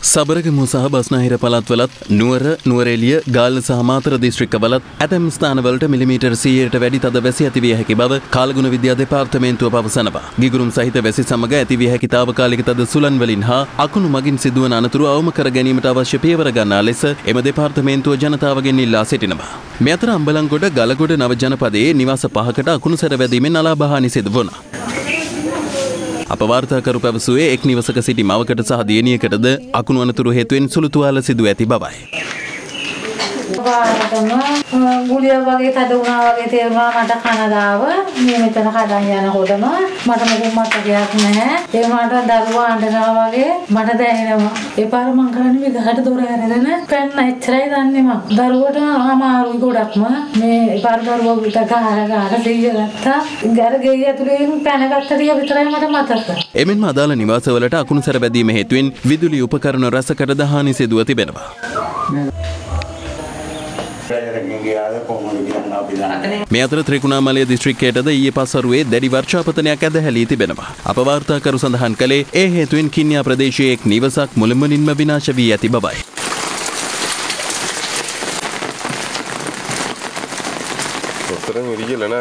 සබරගමු සහ බස්නාහිර පළත්වලත් නුවර නුවරෙලිය ගාල්ල සහ මාතර දිස්ත්‍රික්කවලත් ඇතැම් ස්ථානවලට මිලිමීටර් සියයට වැඩි තද වැසි ඇතිවිය හැකි බව කාල්ගුණ විද්‍යා දෙපාර්තමේන්තුව පවසනවා. ගිගුරුම් සහිත වැසි සමග ඇතිවිය හැකි තාවකාලික තද සුළන් වලින් හා අකුණු මගින් සිදුවන අනතුරු අවම කර ගැනීමට අවශ්‍ය පියවර ගන්නා ලෙස එම දෙපාර්තමේන්තුව ජනතාවගෙන් ඉල්ලා සිටිනවා. මේ අතර අම්බලන්ගොඩ ගලගොඩ නව ජනපදයේ නිවාස පහකට අකුණු සැර වැදීමෙන් අලාභහානි සිදු වුණා. අප වාර්තාකරු පැවසුවේ එක් නිවසක සිටි මවකට සහ දියණියකටද අකුණු අනතුරු හේතුවෙන් සුළු තුවාල සිදු ඇති බවයි. පාරටම ගුලිය වගේ තද වුණා වගේ තේරුණා මට කනදාව මේ මෙතන කඩන් යනකොටම මට මොකක් මතකයක් නැහැ. ඒ වුණාට දරුවා අඬනවා වගේ මට දැනෙනවා. ඒ පාර මං කරන්නේ විගහට දොර ඇරගෙන පැන්න එච්චරයි දන්නේ මං. දරුවට අමාරුයි ගොඩක්ම. මේ පාර දරුවා විතර ගහලා ගහලා දෙයිය ගත්තා. ගර ගෙයි ඇතුලේ පැනගත්ත ටික විතරයි මට මතක. එමෙන්ම අදාළ නිවාසවලට අකුණු සැර බැදීම හේතුවෙන් විදුලි උපකරණ රැසකට දහානි සිදුව තිබෙනවා. මේ අතර ත්‍රිකුණාමලය දිස්ත්‍රික්කයටද ඊයේ පස්වරුවේ දැඩි වර්ෂාපතනයක් ඇදහැලී තිබෙනවා. අප වාර්තාකරු සඳහන් කළේ ඒ හේතුවෙන් කින්යා ප්‍රදේශයේ එක් නිවසක් මුළුමනින්ම විනාශ වී ඇති බවයි. ඔතරම් ඉරියලන